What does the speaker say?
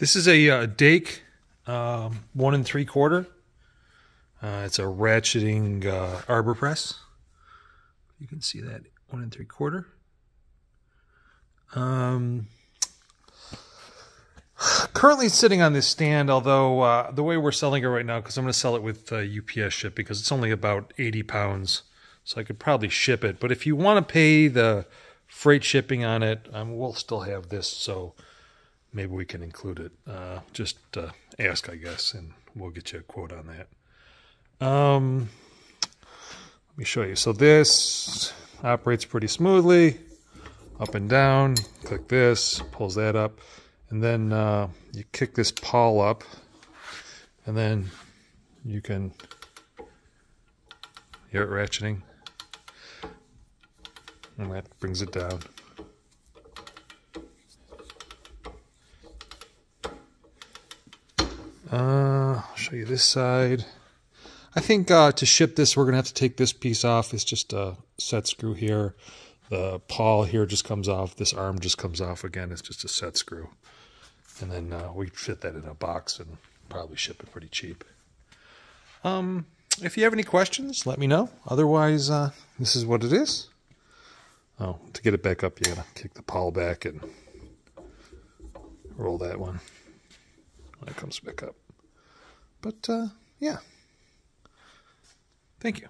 This is a uh, Dake um, one and three quarter. Uh, it's a ratcheting uh, arbor press. You can see that one and three quarter. Um, currently sitting on this stand, although uh, the way we're selling it right now, because I'm going to sell it with uh, UPS ship because it's only about 80 pounds, so I could probably ship it. But if you want to pay the freight shipping on it, um, we'll still have this, so maybe we can include it. Uh, just uh, ask, I guess, and we'll get you a quote on that. Um, let me show you. So this operates pretty smoothly, up and down. Click this, pulls that up, and then uh, you kick this pawl up, and then you can hear it ratcheting, and that brings it down. Uh, I'll show you this side. I think uh, to ship this, we're going to have to take this piece off. It's just a set screw here. The pawl here just comes off. This arm just comes off again. It's just a set screw. And then uh, we fit that in a box and probably ship it pretty cheap. Um, if you have any questions, let me know. Otherwise, uh, this is what it is. Oh, to get it back up, you gotta kick the pawl back and roll that one when it comes back up. But uh, yeah, thank you.